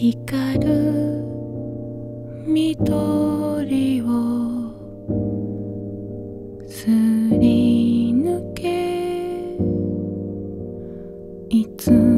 光る緑をすり抜け。いつも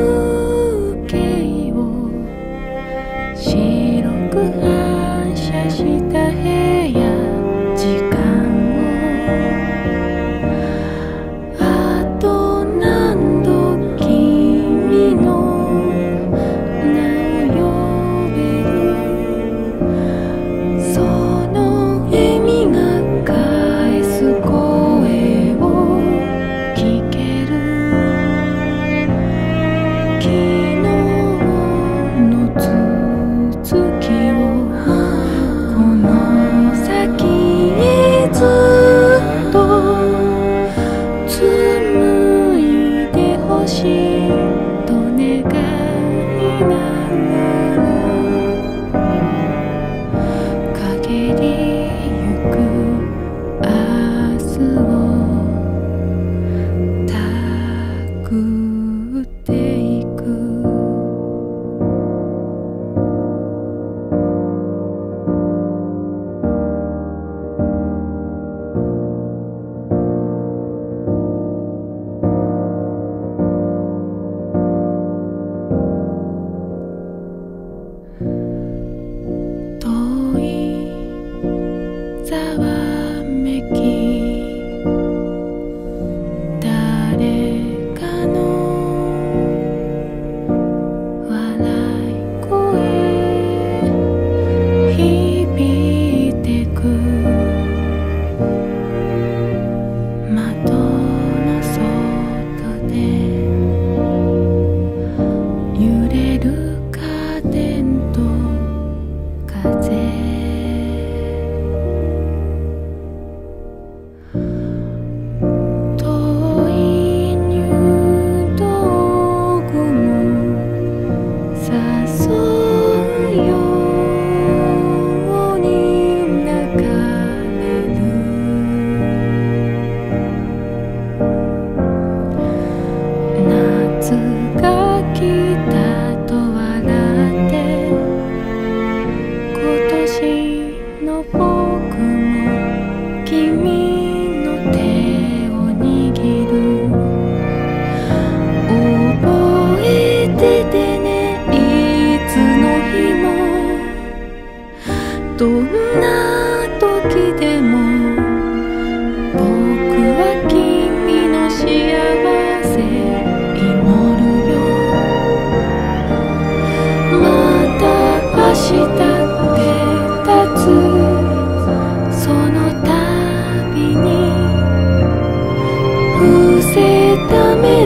ルカテンと風